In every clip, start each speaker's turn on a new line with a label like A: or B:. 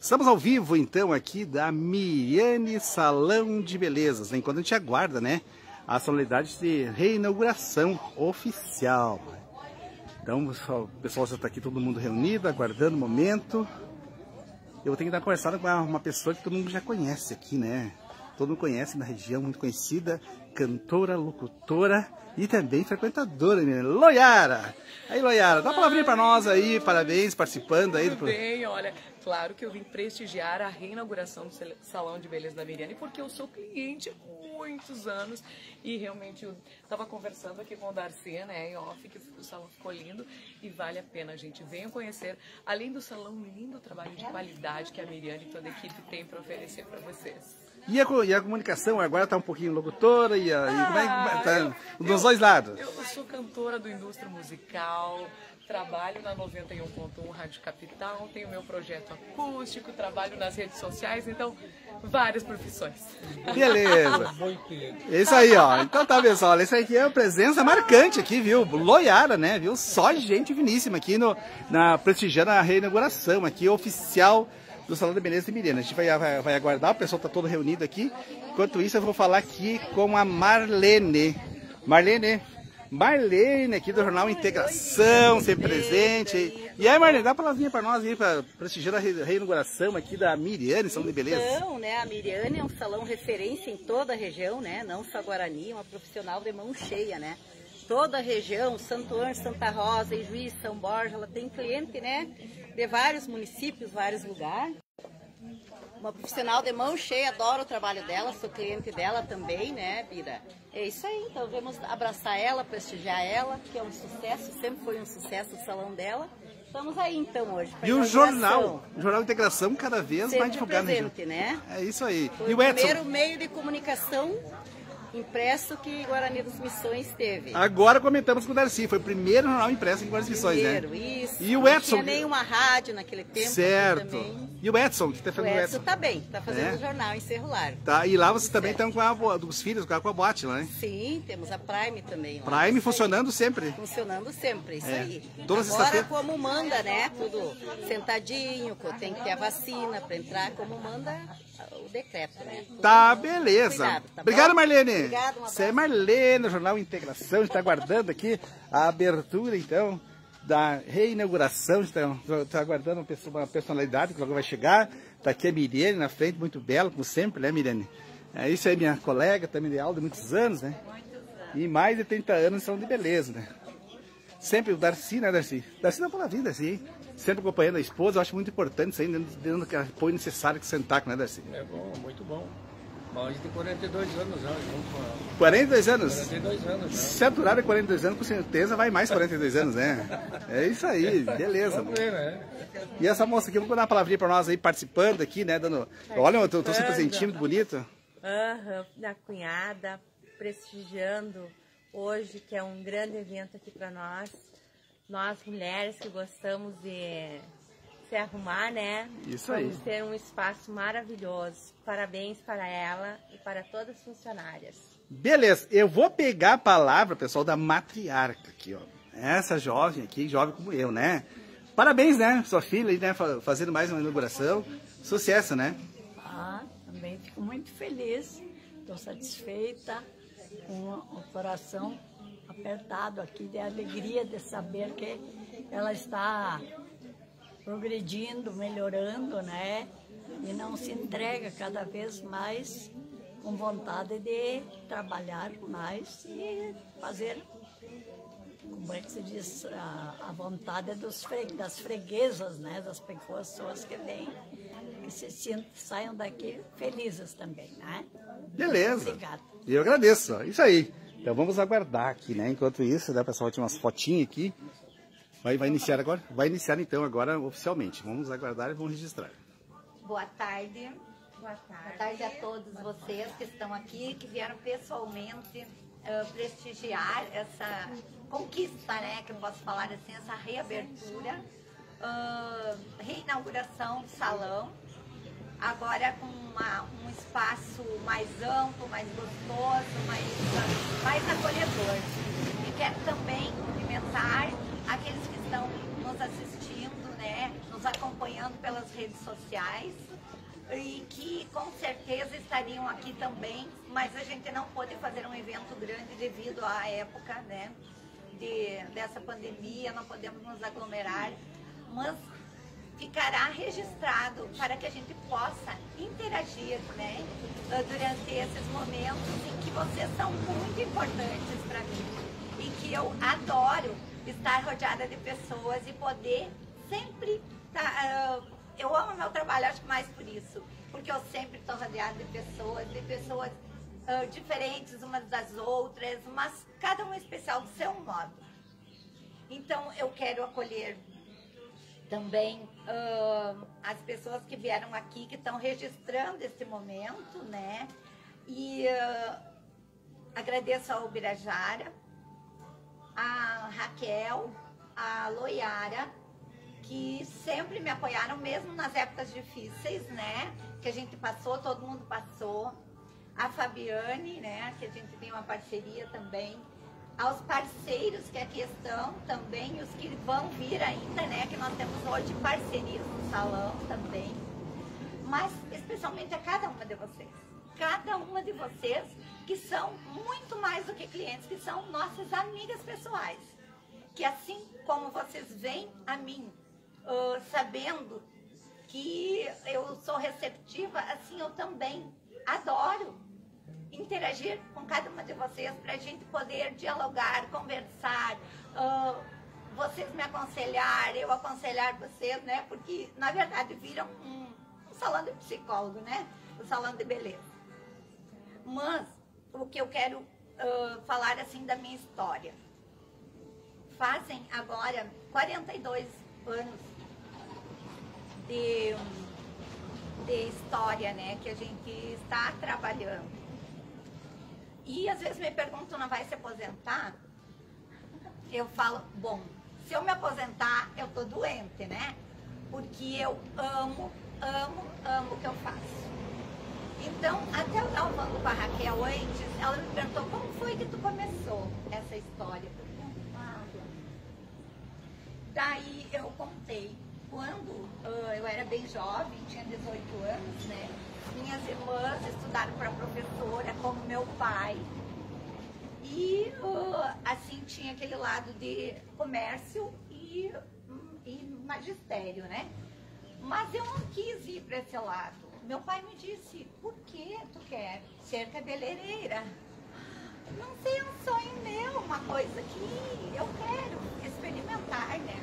A: Estamos ao vivo, então, aqui da Miriane Salão de Belezas, enquanto a gente aguarda, né, a solenidade de reinauguração oficial. Então, o pessoal já está aqui, todo mundo reunido, aguardando o momento. Eu vou ter que dar uma conversada com uma pessoa que todo mundo já conhece aqui, né? Todo mundo conhece na região, muito conhecida, cantora, locutora e também frequentadora, né? Loiara! Aí, Loiara, dá uma palavrinha para nós aí, parabéns, participando aí.
B: Tudo bem, olha, claro que eu vim prestigiar a reinauguração do Salão de Beleza da Miriane, porque eu sou cliente há muitos anos e realmente eu estava conversando aqui com o Darcy, né, em off, que o salão ficou lindo e vale a pena, gente. Venham conhecer, além do salão, lindo trabalho de qualidade que a Miriane e toda a equipe tem para oferecer para vocês.
A: E a, e a comunicação agora está um pouquinho locutora e, a, e como é que ah, tá, dos dois lados?
B: Eu sou cantora do Indústria Musical, trabalho na 91.1 Rádio Capital, tenho meu projeto acústico, trabalho nas redes sociais, então várias profissões.
A: Beleza. É isso aí, ó. Então tá, pessoal, essa aqui é a presença marcante aqui, viu? Loiara, né? Viu? Só gente finíssima aqui no, na prestigiando a reinauguração aqui oficial do Salão de Beleza de Mirena. A gente vai, vai, vai aguardar, o pessoal está todo reunido aqui. Enquanto isso, eu vou falar aqui com a Marlene. Marlene, Marlene aqui do Jornal Integração, sempre presente. E aí, Marlene, dá uma palavrinha para nós aí, para prestigiar a reinauguração aqui da Miriane, Salão de Beleza.
C: Então, né, a Miriane é um salão referência em toda a região, né, não só Guarani, uma profissional de mão cheia, né toda a região, Santo Anjo, Santa Rosa, Juiz, São Borja, ela tem cliente, né, de vários municípios, vários lugares. Uma profissional de mão cheia, adoro o trabalho dela, sou cliente dela também, né, Bira? É isso aí, então vamos abraçar ela, prestigiar ela, que é um sucesso, sempre foi um sucesso o salão dela. Estamos aí então hoje.
A: E o jornal, o Jornal de Integração cada vez sempre mais divulgado.
C: Presente, né?
A: É isso aí.
C: Foi e o, o primeiro meio de comunicação impresso que Guarani das Missões teve.
A: Agora comentamos com o Darcy, foi o primeiro jornal impresso em Guarani das Missões,
C: primeiro, né? isso.
A: E o Edson?
C: Não tinha nenhuma rádio naquele tempo.
A: Certo. E o Edson, que está fazendo
C: o Edson? O Edson tá bem, tá fazendo é? jornal em celular.
A: Tá, e lá vocês também estão com a, dos filhos, com a, boate, né?
C: Sim, temos a Prime também.
A: Lá. Prime funcionando sempre.
C: Funcionando sempre, isso é. aí.
A: Toda
C: Agora como manda, né? Tudo sentadinho, tem que ter a vacina para entrar, como manda o decreto, né?
A: Tá, beleza.
C: Cuidado, tá
A: Obrigado, Marlene.
C: Obrigado, um
A: Você é Marlene, Jornal Integração, está aguardando aqui a abertura, então, da reinauguração. Está aguardando uma personalidade que logo vai chegar. Está aqui a Mirene na frente, muito bela, como sempre, né, Mirene? É, isso aí, minha colega, também de aula de muitos anos, né? E mais de 30 anos são de beleza, né? Sempre o Darcy, né, Darcy? Darcy dá pela vida, Darcy sempre acompanhando a esposa, eu acho muito importante isso aí, dando o apoio necessário que sentar, né, Darcy?
D: É bom, muito bom. Bom, a gente tem 42 anos já, junto
A: 42 anos?
D: 42 anos, já.
A: Se aturar 42 anos, com certeza vai mais 42 anos, né? É isso aí, beleza.
D: Vamos ver, né?
A: E essa moça aqui, vamos dar uma palavrinha para nós aí, participando aqui, né, dando... Olha, eu tô, tô se presentinho muito bonito.
E: Aham, uhum, da cunhada, prestigiando hoje, que é um grande evento aqui para nós nós mulheres que gostamos de se arrumar, né?
A: Isso aí.
E: Vamos ter um espaço maravilhoso. Parabéns para ela e para todas as funcionárias.
A: Beleza, eu vou pegar a palavra, pessoal, da matriarca aqui, ó. Essa jovem aqui, jovem como eu, né? Parabéns, né? Sua filha aí, né? Fazendo mais uma inauguração. Sucesso, né?
F: Ah, também fico muito feliz. Estou satisfeita com o coração apertado aqui de alegria de saber que ela está progredindo, melhorando, né? E não se entrega cada vez mais com vontade de trabalhar mais e fazer, como é que se diz, a, a vontade dos fre, das freguesas, né? Das pessoas que vêm, que se sintam, saiam daqui felizes também, né?
A: Beleza.
F: Obrigada.
A: Eu agradeço. Isso aí. Então vamos aguardar aqui, né? Enquanto isso, né, pessoal, tinha umas fotinhas aqui. Vai, vai iniciar agora? Vai iniciar então agora oficialmente. Vamos aguardar e vamos registrar.
G: Boa tarde. Boa tarde. Boa tarde a todos vocês que estão aqui, que vieram pessoalmente uh, prestigiar essa conquista, né? Que eu posso falar assim, essa reabertura, uh, reinauguração do salão agora com uma, um espaço mais amplo, mais gostoso, mais, mais acolhedor. E quero também cumprimentar aqueles que estão nos assistindo, né, nos acompanhando pelas redes sociais. E que com certeza estariam aqui também, mas a gente não pôde fazer um evento grande devido à época, né? De, dessa pandemia, não podemos nos aglomerar, mas ficará registrado para que a gente possa interagir né, durante esses momentos em que vocês são muito importantes para mim e que eu adoro estar rodeada de pessoas e poder sempre tá, uh, eu amo meu trabalho, acho que mais por isso, porque eu sempre estou rodeada de pessoas, de pessoas uh, diferentes umas das outras, mas cada uma especial do seu modo. Então eu quero acolher também uh, as pessoas que vieram aqui, que estão registrando esse momento, né? E uh, agradeço ao Birajara, a Raquel, a Loiara, que sempre me apoiaram, mesmo nas épocas difíceis, né? Que a gente passou, todo mundo passou. A Fabiane, né? Que a gente tem uma parceria também aos parceiros que aqui estão também, os que vão vir ainda, né? Que nós temos hoje parcerias no salão também. Mas especialmente a cada uma de vocês. Cada uma de vocês que são muito mais do que clientes, que são nossas amigas pessoais. Que assim como vocês vêm a mim, uh, sabendo que eu sou receptiva, assim eu também adoro interagir com cada uma de vocês para a gente poder dialogar, conversar, uh, vocês me aconselhar, eu aconselhar vocês, né? Porque na verdade viram um, um salão de psicólogo, né? O um salão de beleza. Mas o que eu quero uh, falar assim da minha história. Fazem agora 42 anos de, de história, né? Que a gente está trabalhando. E às vezes me perguntam, não vai se aposentar? Eu falo, bom, se eu me aposentar, eu tô doente, né? Porque eu amo, amo, amo o que eu faço. Então, até eu estava com a Raquel antes, ela me perguntou, como foi que tu começou essa história? Daí eu contei, quando uh, eu era bem jovem, tinha 18 anos, né? minhas irmãs estudaram para professora, como meu pai. E uh, assim tinha aquele lado de comércio e, e magistério, né? Mas eu não quis ir para esse lado. Meu pai me disse, por que tu quer ser cabeleireira? Não sei, é um sonho meu, uma coisa que eu quero experimentar, né?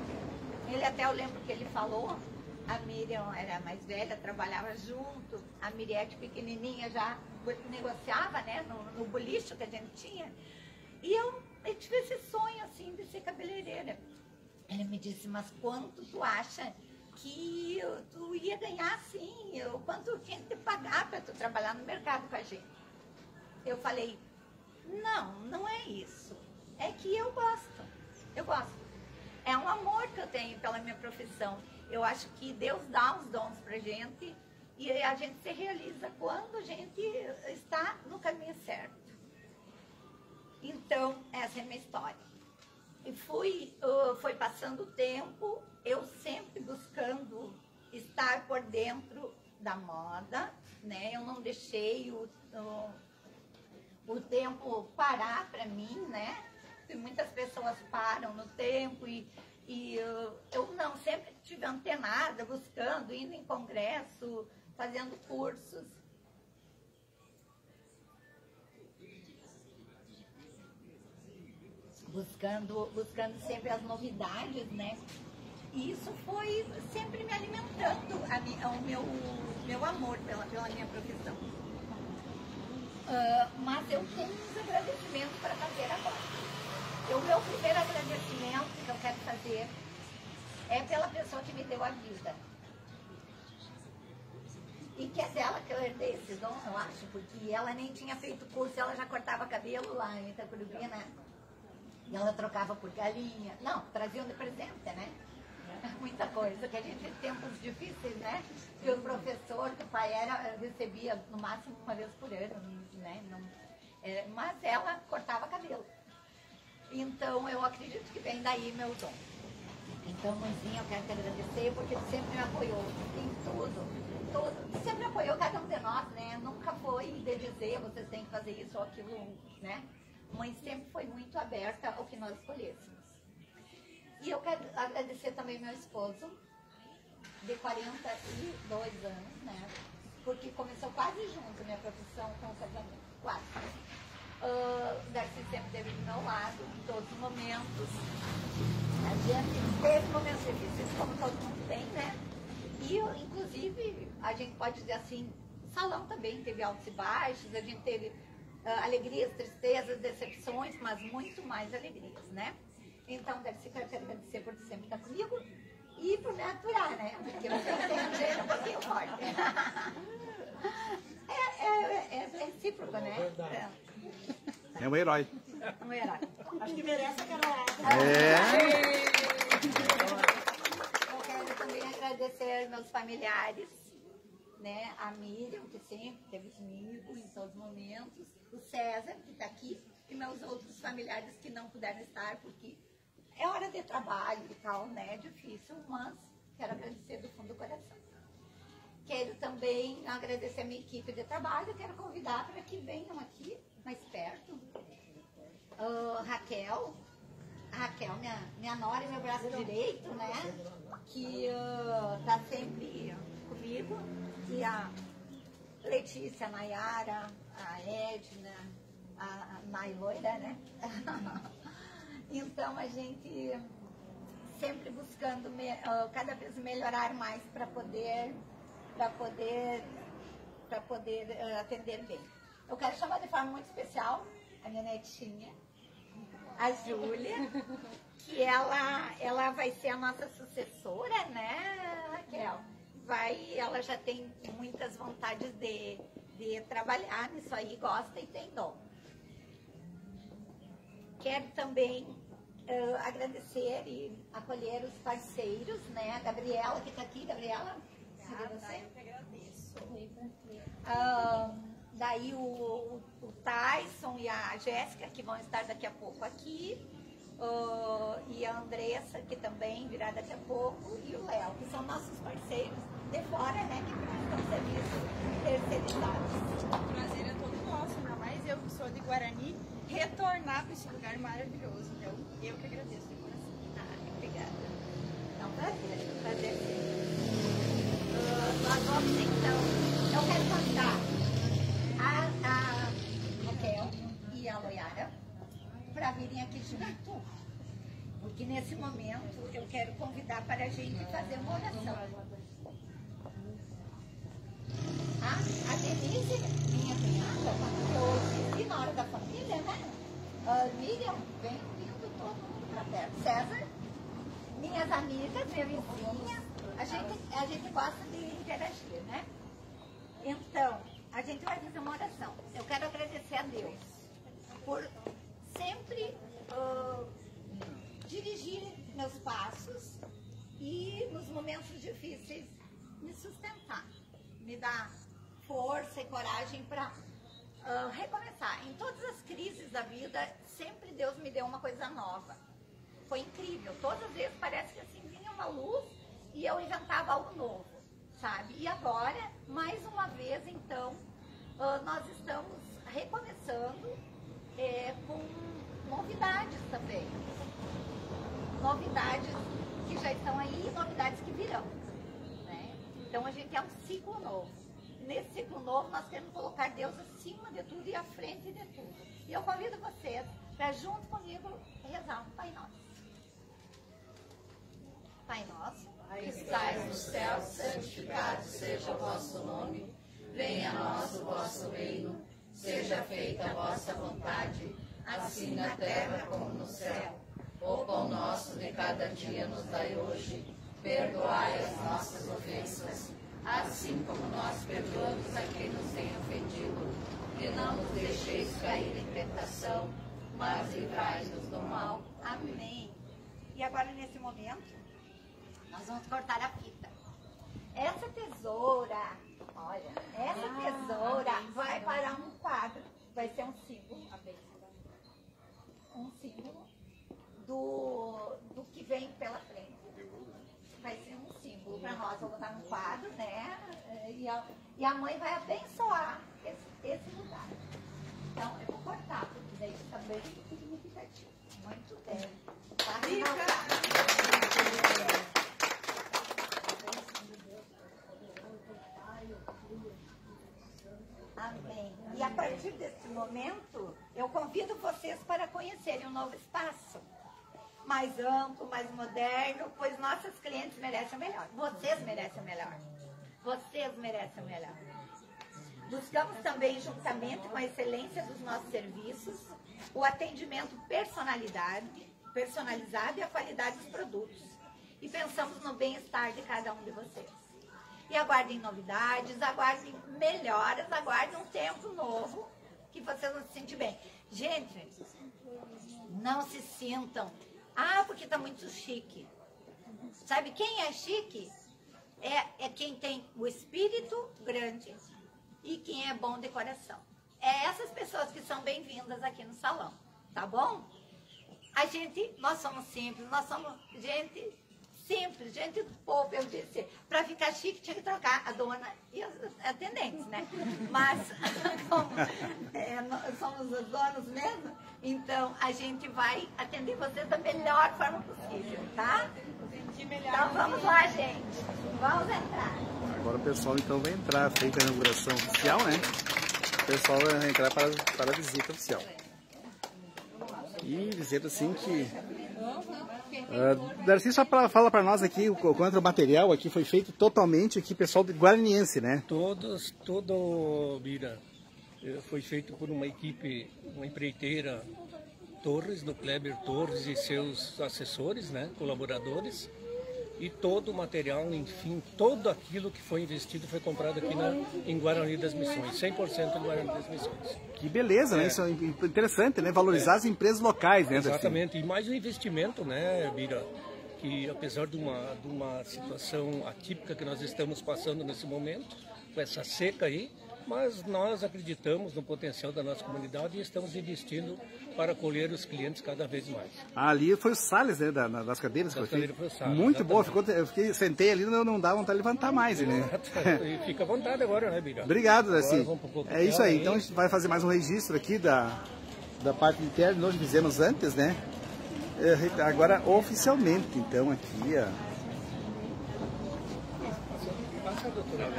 G: Ele até eu lembro que ele falou a Miriam era mais velha, trabalhava junto, a Miriette pequenininha já negociava, né, no, no boliche que a gente tinha. E eu, eu tive esse sonho, assim, de ser cabeleireira. Ele me disse, mas quanto tu acha que tu ia ganhar, assim, o quanto tinha que te pagar para tu trabalhar no mercado com a gente? Eu falei, não, não é isso. É que eu gosto, eu gosto. É um amor que eu tenho pela minha profissão. Eu acho que Deus dá os dons pra gente e a gente se realiza quando a gente está no caminho certo. Então, essa é a minha história. E fui, uh, foi passando o tempo, eu estar por dentro da moda, né? Eu não deixei o, o, o tempo parar para mim, né? Muitas pessoas param no tempo e e eu, eu não, sempre estive antenada, buscando, indo em congresso, fazendo cursos. Buscando, buscando sempre as novidades, né? E isso foi sempre me alimentando minha, o meu, meu amor pela, pela minha profissão. Uh, mas eu tenho uns agradecimentos para fazer agora. O meu primeiro agradecimento que eu quero fazer é pela pessoa que me deu a vida. E que é dela que eu herdei esse dom, eu acho, porque ela nem tinha feito curso, ela já cortava cabelo lá em Itacurubina. E ela trocava por galinha. Não, traziam de presente, né? Muita coisa, que a gente tem tempos difíceis, né? E o professor, que o pai era, recebia no máximo uma vez por ano, né? Não, é, mas ela cortava cabelo. Então eu acredito que vem daí meu dom. Então, mãezinha, eu quero te agradecer porque sempre me apoiou em tudo, tudo. Sempre apoiou cada um de nós, né? Nunca foi de dizer, vocês têm que fazer isso ou aquilo, né? Mãe sempre foi muito aberta ao que nós escolhêssemos. E eu quero agradecer também meu esposo, de 42 anos, né? Porque começou quase junto minha profissão com o casamento, quase. Uh, Darcy sempre esteve do meu lado em todos os momentos. A gente teve momentos difíceis, como todo mundo tem, né? E, inclusive, a gente pode dizer assim, salão também teve altos e baixos, a gente teve uh, alegrias, tristezas, decepções, mas muito mais alegrias, né? Então, Darcy, quero te agradecer por sempre estar comigo e por me aturar, né? Porque você tem um jeito pouquinho forte. É, é, é recíproco, né?
A: É. é um herói.
G: Um herói.
F: Acho que merece a Carolina.
A: É.
G: Eu quero também agradecer aos meus familiares, né? A Miriam, que sempre esteve comigo em todos os momentos, o César, que está aqui, e meus outros familiares que não puderam estar, porque de trabalho e tal, né? Difícil, mas quero agradecer do fundo do coração. Quero também agradecer a minha equipe de trabalho, quero convidar para que venham aqui, mais perto. Uh, Raquel, Raquel, minha, minha nora e meu braço direito, né? Que uh, tá sempre comigo. E a Letícia, a Nayara, a Edna, a, a Nailoira, né? Então a gente sempre buscando me, cada vez melhorar mais para poder para poder para poder uh, atender bem. Eu quero chamar de forma muito especial a minha netinha, a Júlia, que ela ela vai ser a nossa sucessora, né, Raquel? Vai, ela já tem muitas vontades de, de trabalhar nisso aí, gosta e tem dom. Quero também uh, agradecer e acolher os parceiros, né? A Gabriela que está aqui, Gabriela,
H: ah, você? Eu que agradeço.
G: Uh, daí o, o, o, Tyson e a Jéssica, que vão estar daqui a pouco aqui. Uh, e a Andressa, que também virá daqui a pouco, e o Léo, que são nossos parceiros de fora, né, que prestam serviço terceirizados.
H: O prazer é todo nosso, ainda mais eu que sou de Guarani, retornar para esse lugar maravilhoso. Então, eu que agradeço de coração.
G: Ah, obrigada. É um prazer, prazer uh, Nós vamos então, eu quero convidar a, a Raquel e a Loiara para virem aqui junto. Porque nesse momento eu quero convidar para a gente fazer uma oração. Ah, a Denise, minha cunhada, na hora da família, né? Uh, Miriam, vem vindo todo mundo pra perto. César, minhas amigas, minha vizinha, a gente, a gente gosta de interagir, né? Então, a gente vai fazer uma oração. Eu quero agradecer a Deus por sempre uh, dirigir meus passos e nos momentos difíceis me sustentar, me dar força e coragem para recomeçar. Em todas as crises da vida, sempre Deus me deu uma coisa nova. Foi incrível. Todas as vezes parece que assim vinha uma luz e eu inventava algo novo, sabe? E agora, mais uma vez, então, uh, nós estamos recomeçando é, com novidades também. Novidades que já estão aí e novidades que virão. Né? Então a gente é um ciclo novo nesse ciclo novo, nós queremos colocar Deus acima de tudo e à frente de tudo. E eu convido vocês para, junto comigo, rezar um Pai Nosso. Pai Nosso,
I: que estais no céu, santificado seja o vosso nome. Venha a nós o vosso reino. Seja feita a vossa vontade, assim na terra como no céu. O pão nosso de cada dia nos dai hoje. Perdoai as nossas ofensas assim como nós perdoamos a quem nos tem ofendido. E não nos deixeis cair em tentação, mas livrai-nos do mal.
G: Amém. E agora, nesse momento, nós vamos cortar a fita. Essa tesoura, olha, essa ah, tesoura vai para um quadro. Vai ser um símbolo. Um símbolo do, do que vem pela frente. Botar no quadro, né? E a, e a mãe vai abençoar esse, esse lugar. Então, eu vou cortar, porque daí fica bem significativo. Muito bem. Tá Amém. E a partir desse momento, eu convido vocês para conhecerem um novo espaço. Mais amplo, mais moderno, pois nossas clientes merecem o melhor. Vocês merecem o melhor. Vocês merecem o melhor. Buscamos também, juntamente com a excelência dos nossos serviços, o atendimento personalidade, personalizado e a qualidade dos produtos. E pensamos no bem-estar de cada um de vocês. E aguardem novidades, aguardem melhoras, aguardem um tempo novo que vocês vão se sentir bem. Gente, não se sintam, ah, porque está muito chique. Sabe quem é chique? É, é quem tem o espírito grande e quem é bom de coração. É essas pessoas que são bem-vindas aqui no salão, tá bom? A gente, nós somos simples, nós somos gente simples, gente do povo, eu disse. Para ficar chique tinha que trocar a dona e os atendentes, né? Mas, como é, somos os donos mesmo, então a gente vai atender vocês da melhor forma possível, tá? Então vamos lá, gente. Vamos entrar.
A: Agora o pessoal então vai entrar, feita a inauguração oficial, né? O pessoal vai entrar para, para a visita oficial. E dizer assim que Uh, Darcy, só pra, fala para nós aqui o quanto o material aqui foi feito totalmente aqui, pessoal de Guaraniense, né?
D: Todos, todo, Mira, foi feito por uma equipe, uma empreiteira Torres, do Kleber Torres e seus assessores, né, colaboradores e todo o material, enfim, todo aquilo que foi investido foi comprado aqui na, em Guarani das Missões, 100% em Guarani das Missões.
A: Que beleza, né? é. né? Isso é interessante, né? Valorizar é. as empresas locais, né?
D: Exatamente, e mais um investimento, né, Bira? Que apesar de uma, de uma situação atípica que nós estamos passando nesse momento, com essa seca aí, mas nós acreditamos no potencial da nossa comunidade e estamos investindo para colher os clientes cada vez mais.
A: Ali foi o Salles, né, das cadeiras.
D: Das cadeiras foi o Salles,
A: Muito boa, ficou, eu fiquei, sentei ali, não, não dá vontade de levantar mais, né?
D: e fica à vontade agora, né, Biga?
A: Obrigado, Daci. É isso aí, então a gente vai fazer mais um registro aqui da, da parte interna, nós fizemos antes, né? É, agora oficialmente, então, aqui, ó. Passa, doutora,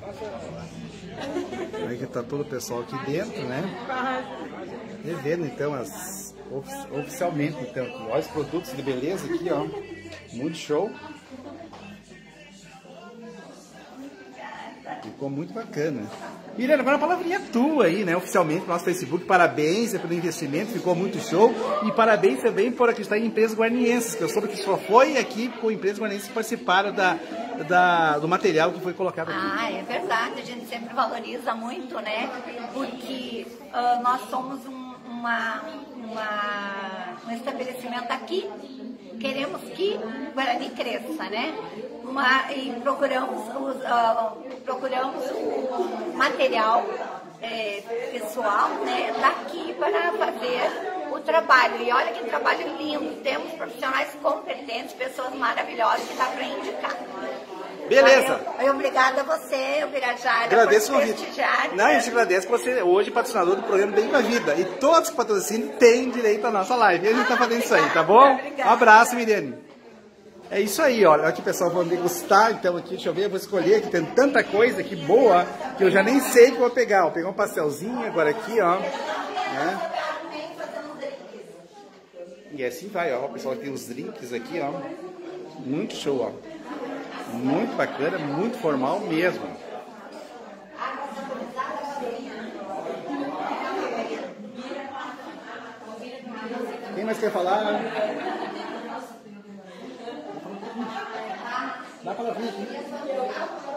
A: passa... Aí que tá todo o pessoal aqui dentro, né? Revendo então as oficialmente então, olha os produtos de beleza aqui, ó. Muito show. Ficou muito bacana. Miriam, agora a palavrinha é tua aí, né? Oficialmente no nosso Facebook. Parabéns pelo investimento, ficou muito show. E parabéns também por acreditar em empresas guarnienses, que eu soube que só foi aqui com empresas guarnienses que participaram da, da, do material que foi colocado aqui.
G: Ah, é verdade. A gente sempre valoriza muito, né? Porque uh, nós somos um, uma, uma, um estabelecimento aqui. Queremos que Guarani cresça, né? Uma, e procuramos, uh, procuramos o material é, pessoal né, daqui para fazer o trabalho. E olha que trabalho lindo, temos profissionais competentes, pessoas maravilhosas que dá para indicar.
A: Beleza.
G: Obrigada a você, Ubirajara,
A: Agradeço por prestigiar. Não, a gente agradece que você hoje é patrocinador do programa Bem com a Vida. E todos que patrocinam têm direito à nossa live. E a gente está fazendo isso aí, tá bom? Obrigada. Um abraço, Miriane. É isso aí, olha. Aqui, pessoal, vamos degustar. Então, aqui, deixa eu ver, eu vou escolher aqui. Tem tanta coisa aqui boa que eu já nem sei o que vou pegar. Vou pegar um pastelzinho agora aqui, ó. Né? E assim vai, ó. Pessoal tem os drinks aqui, ó. Muito show, ó. Muito bacana, muito formal mesmo. Quem mais quer falar? Dá pra vir aqui.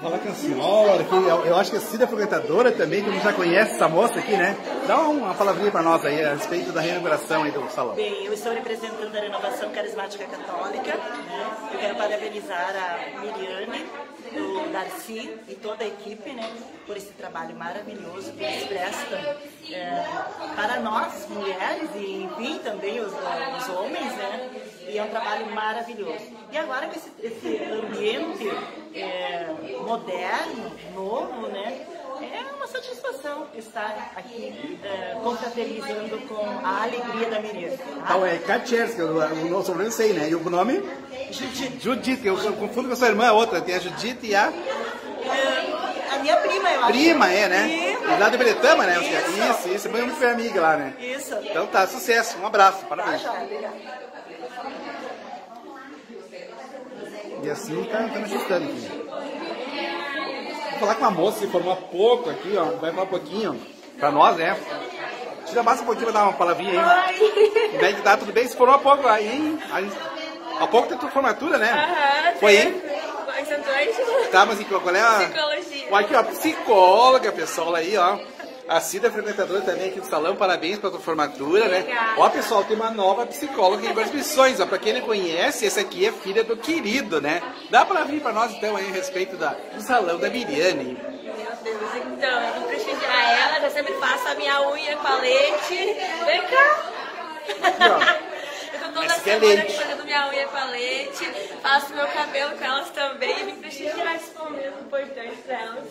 A: Fala com a senhora, que eu, eu acho que a Cida é frequentadora também, que já conhece essa moça aqui, né? Dá uma palavrinha para nós aí a respeito da reinauguração aí do salão.
J: Bem, eu estou representando a Renovação Carismática Católica. Eu quero parabenizar a Miriane, o Darcy e toda a equipe, né, por esse trabalho maravilhoso que eles prestam é, para nós, mulheres, e enfim, também os, os homens, né? E é um trabalho maravilhoso. E agora com esse, esse ambiente é, moderno, novo, né? É uma satisfação estar aqui é, confraternizando com a alegria da Miriam.
A: Então é Kacherska, o nosso sobrenome sei, né? E o nome?
J: Judite.
A: Judite, eu confundo com a sua irmã, a outra. Tem a Judite e a...
J: É, a minha prima, eu acho.
A: Prima, é, né?
J: Prima.
A: Lá de Beretama, né?
J: Isso.
A: Isso, isso. Muito foi amiga lá, né?
J: Isso.
A: Então tá, sucesso. Um abraço. Parabéns.
J: Tá, obrigada.
A: E assim tá, tá me ajustando aqui. Vou falar com uma moça que formou há pouco aqui, ó. Vai falar um pouquinho pra nós, né? Tira mais um pouquinho pra dar uma palavrinha aí. Como é que tá? Tudo bem? Se formou há pouco aí, hein? Há pouco tem tua formatura, né?
K: Aham,
A: Foi aí? Tá, mas qual é a...
K: Psicologia.
A: Aqui, ó, psicóloga, pessoal, aí, ó. A Cida é frequentadora também aqui do salão, parabéns pela tua formatura, né? Ó, pessoal, tem uma nova psicóloga em Guardas Missões, ó. Pra quem não conhece, essa aqui é filha do querido, né? Dá pra vir pra nós, então, aí, a respeito da, do salão da Miriane.
K: Meu Deus, então, eu vou prestigiar ela, já sempre faço a minha unha com a leite. Vem cá! Eu tô toda
A: Essa é
K: semana
A: leite.
K: aqui fazendo minha unha com a leite, faço meu cabelo com elas também e vim prestigiar esse momento importante pra elas.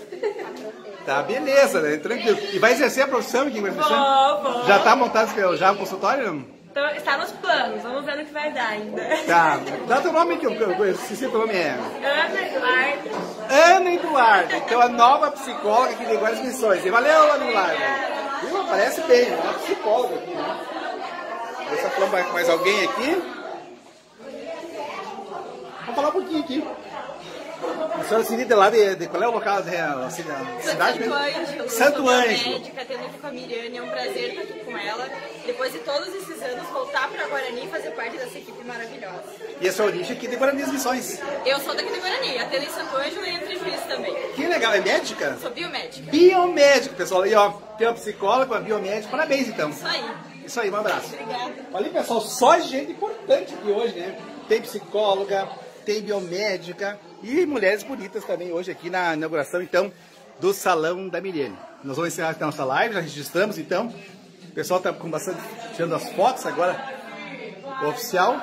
A: Tá, beleza, né? Tranquilo. E vai exercer a profissão aqui em?
K: Vou, vou.
A: Já tá montado já o consultório?
K: Então, está nos planos, vamos ver no que vai dar ainda.
A: Tá. Dá teu nome aqui, eu eu- eu esqueci o nome é...
K: Ana Eduardo.
A: Ana Eduardo, então a nova psicóloga aqui de Guardas Missões. E valeu, Ana Eduardo. Viu? Parece bem, uma psicóloga aqui, né? Ver se falando mais- mais alguém aqui. Vamos falar um pouquinho aqui. A senhora Cinida lá de, de qual é o local da da cidade?
K: Santo? Ângelo,
A: Santo Ângelo.
K: médica, aqui com a Miriane, é um prazer estar aqui com ela. Depois de todos esses anos, voltar para Guarani e fazer parte dessa equipe maravilhosa.
A: E a sua origem aqui de Guarani das Missões.
K: Eu sou daqui de Guarani, atendo em Santo Ângelo e entre juiz também.
A: Que legal, é médica?
K: Sou biomédica.
A: Biomédico, pessoal. Aí, ó, tem uma psicóloga, uma biomédica. Parabéns, então.
K: Isso aí.
A: Isso aí, um abraço.
K: Obrigada.
A: Olha pessoal, só gente importante aqui hoje, né? Tem psicóloga, tem biomédica e mulheres bonitas também hoje aqui na inauguração, então, do Salão da Miriane. Nós vamos encerrar a nossa live, já registramos, então. O pessoal tá com bastante, tirando as fotos agora, oficial.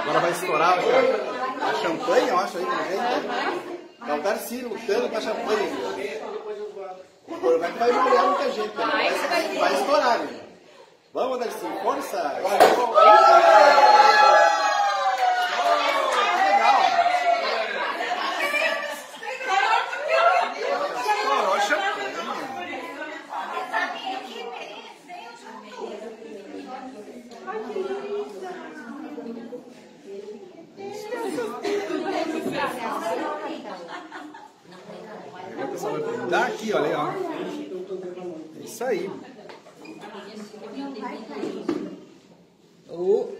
A: Agora vai estourar a champanhe, eu acho, aí, né? Tá o Darcy lutando com a champanhe. Agora vai, vai molhar muita gente, né? vai, vai estourar. Né? Vamos, Darcy, força! Oh, que legal! Estourou a champanhe. Agora o pessoal vai brindar aqui, olha aí, ó. É isso aí. O...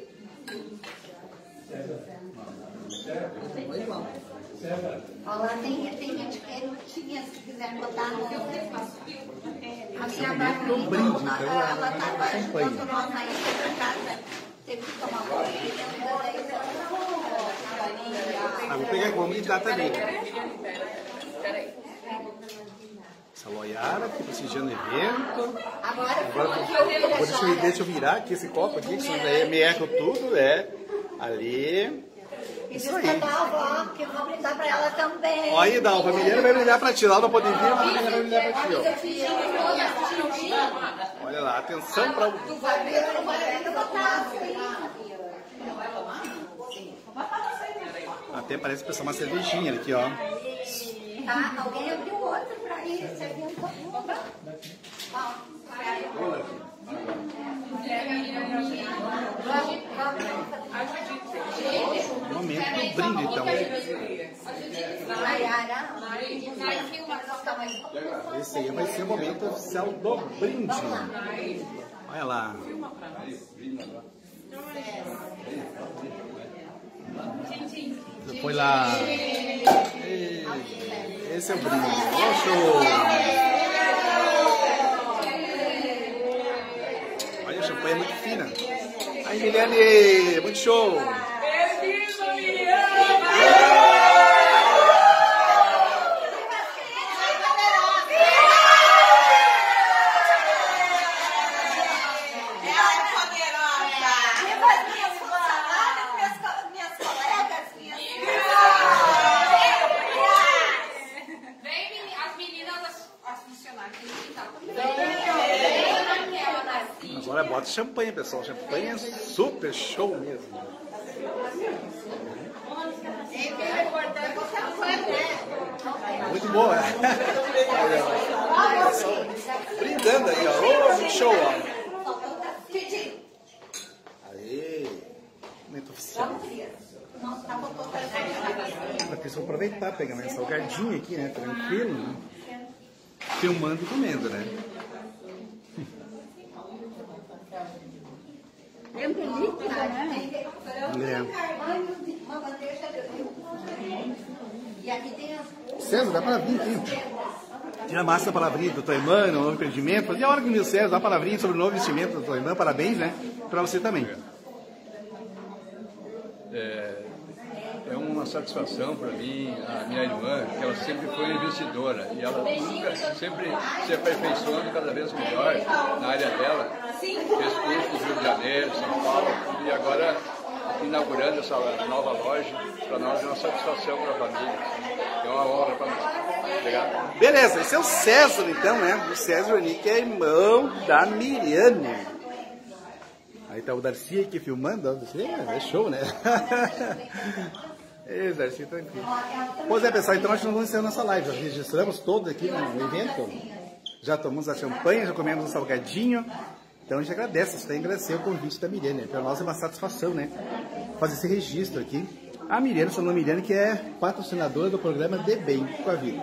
G: Olá, tem, tem etiquetinhas se quiser botar no. A minha
A: um brinde, então,
G: Ela
A: é
G: estava
A: champanhe.
G: enquanto nós aí pra casa. Teve que tomar banho.
A: Ah, vou pegar vamos brindar também. Essa loiara aqui prestigiando o evento.
G: Agora
A: Agora vou, vou- deixa, eu, deixa eu virar aqui esse copo aqui, que senão daí me eco tudo, é. Ali.
G: E
A: Isso aí.
G: pra avó que eu vou brindar pra ela também.
A: Olha aí, Dal, o familiar vai brindar pra ti. Lá não pode vir, mas a família vai brindar pra ti,
G: Eu te amo.
A: ó. Olha lá, atenção pra o.
G: Tu vai ver, tu vai ver que eu assim.
A: Até parece que precisa uma cervejinha aqui, ó.
G: Tá? Alguém abriu outro pra ir. Você viu um pouquinho?
A: Momento do brinde, então. Esse aí vai ser o momento oficial do brinde. Olha lá. Foi lá. Ei, Esse é o brinde. Ó, show. Olha, a champanhe é muito fina. Aí, Miliane, muito show. Champanhe, pessoal. Champanhe é super show mesmo. Muito boa. Brindando aí, ó. Oh, show, ó. Aê. Oficial. Patrícia, vou aproveitar, pegar mais salgadinho aqui, né? Tranquilo, né? Filmando e comendo, né?
F: Tempo líquido, né?
A: É. César, dá para vir aqui. Tira a massa da palavrinha do tua irmã, no novo empreendimento. Fazia a hora que o César dá a palavrinha sobre o novo investimento da tua irmã. Parabéns, né? Para você também.
L: É, é satisfação para mim, a minha irmã, que ela sempre foi investidora e ela nunca, sempre se aperfeiçoando cada vez melhor na área dela. Fez cursos Rio de Janeiro, São Paulo e agora inaugurando essa nova loja, para nós é uma satisfação para a família. É uma honra para nós. Obrigado.
A: Beleza, esse é o César então, né? O César que é irmão da Miriane. Aí tá o Darcy aqui filmando, é show, né? Darcy, tranquilo. Pois é, pessoal, então nós vamos encerrar nossa live. Já registramos todos aqui no evento. Já tomamos a champanhe, já comemos um salgadinho. Então a gente agradece, que agradecer o convite da Miriane. Para nós é uma satisfação, né? Fazer esse registro aqui. A Miriane, sua nome Miriane, que é patrocinadora do programa De Bem com a Vida.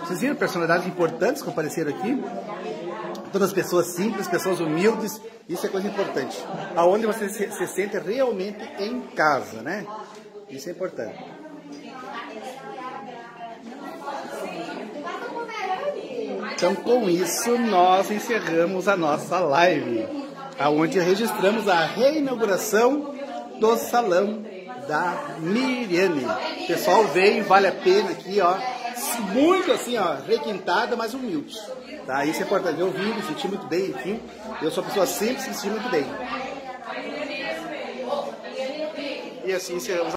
A: Vocês viram personalidades importantes que apareceram aqui? Todas pessoas simples, pessoas humildes, isso é coisa importante. Aonde você se, se sente realmente em casa, né? Isso é importante. Então, com isso, nós encerramos a nossa live, aonde registramos a reinauguração do salão da Miriane. Pessoal vem, vale a pena aqui, ó, muito assim, ó, requintada, mas humilde. Tá? Isso é importante. Eu vim, me senti muito bem, enfim. Eu sou uma pessoa simples, me senti muito bem. E assim encerramos.